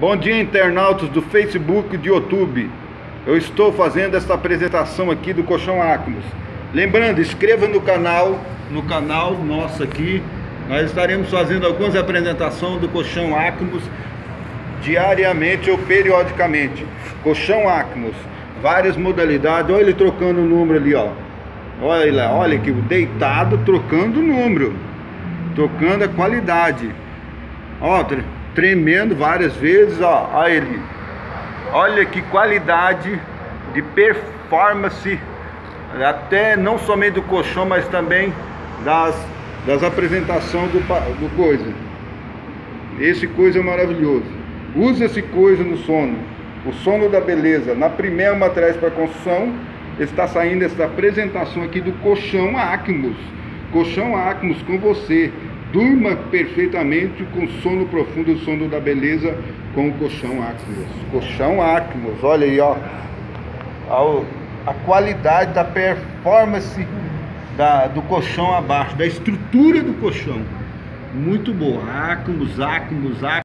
Bom dia, internautas do Facebook e do YouTube. Eu estou fazendo esta apresentação aqui do Colchão Acmos. Lembrando, inscreva no canal, no canal nosso aqui. Nós estaremos fazendo algumas apresentações do Colchão Acmos diariamente ou periodicamente. Colchão Acmos, várias modalidades. Olha ele trocando o número ali, ó. Olha lá, olha aqui, deitado trocando o número, trocando a qualidade. Ó, tremendo várias vezes, ó, olha ele. Olha que qualidade de performance, até não somente do colchão, mas também das, das apresentações do, do coisa. Esse coisa é maravilhoso. Usa esse coisa no sono. O sono da beleza. Na primeira materiais para construção, está saindo essa apresentação aqui do colchão Acmos. Colchão Acmos com você. Durma perfeitamente com sono profundo, sono da beleza com o colchão Acmos. Colchão Acmos, olha aí, ó. A, a qualidade da performance da, do colchão abaixo, da estrutura do colchão. Muito boa. Acmos, Acmos, Acmos.